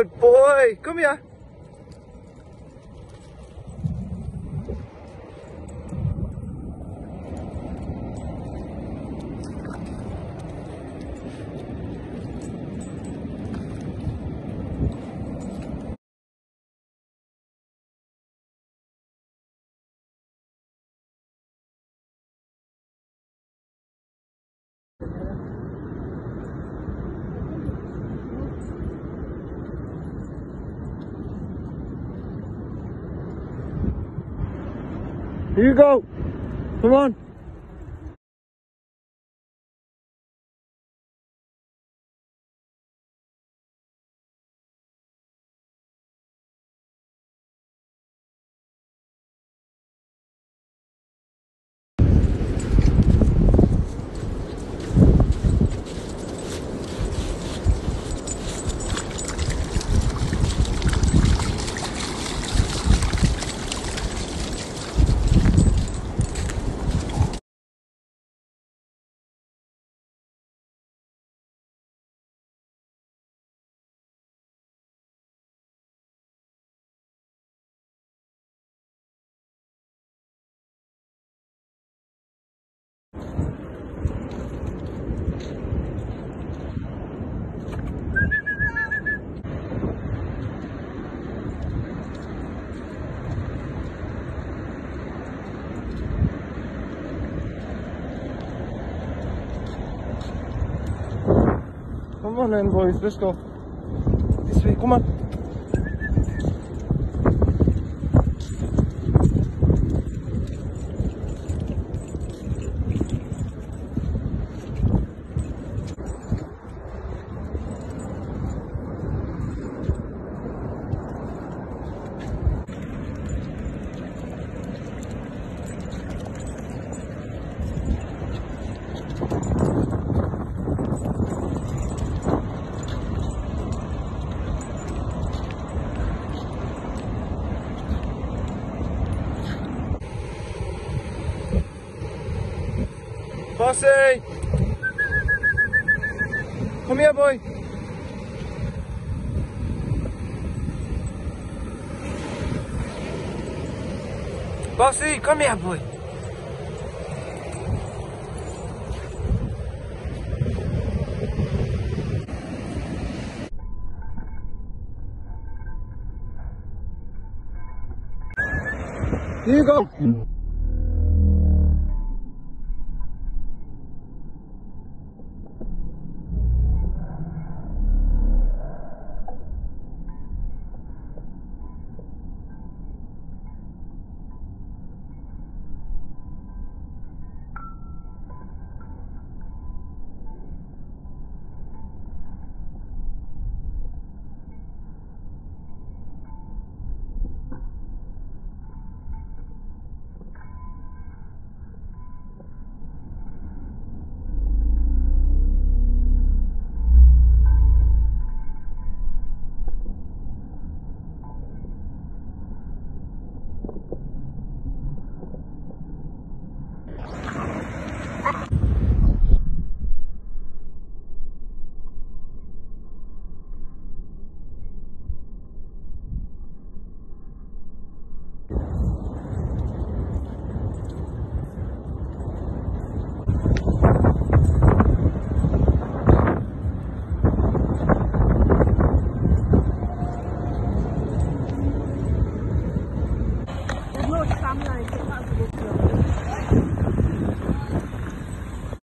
Good boy. Come here. Here you go. Come on. Come on then, boys. Let's go. This way. Come Bossy! Come here, boy. Bossy, come here, boy. Here you go.